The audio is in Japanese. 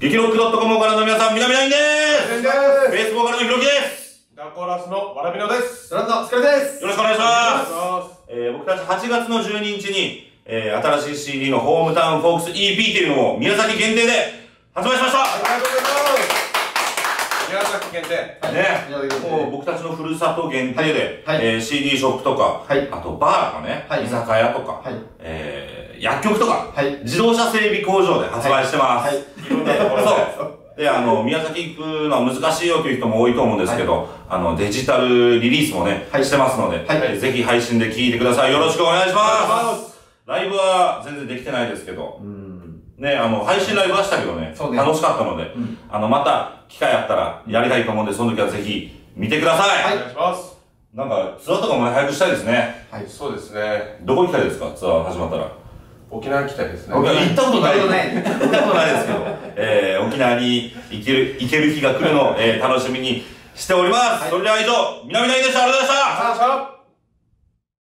ミキロックドットコムからの皆さん、みなみないんですでベースボーカルのひろきですダコーラスのわらびのです。す。ドラムのスカルです。よろしくお願いしますます。えー僕たち8月の12日に、えー新しい CD のホームタウンフォークス EP っていうのを宮崎限定で発売しました、ありがとうございます。宮崎限定。ね宮崎限定もう僕たちのふるさと限定で、はいはいえー CD ショップとか、はいあとバーとかね、はい居酒屋とか、はいえー薬局とか、はい自動車整備工場で発売してます。はい。いろんなところで。そう。で、あの、宮崎行くのは難しいよという人も多いと思うんですけど、あの、デジタルリリースもね、はいしてますので、はいえーぜひ配信で聞いてください。よろしくお願いしま。ますライブは全然できてないですけど、うん。ね、あの、配信ライブはしたけどね、楽しかったので、んあの、また機会あったらやりたいと思うんで、その時はぜひ見てください。お願いします。なんか、ツアーとかもね、早くしたいですね。はい。そうですね。どこ行きたいですかツアー始まったら？沖縄行きたいですね。行ったことない。行ったことないですけど、えー、沖縄に行ける、行ける日が来るのを、えー、楽しみにしております。それでは以上、南谷でした。ありがとうございました。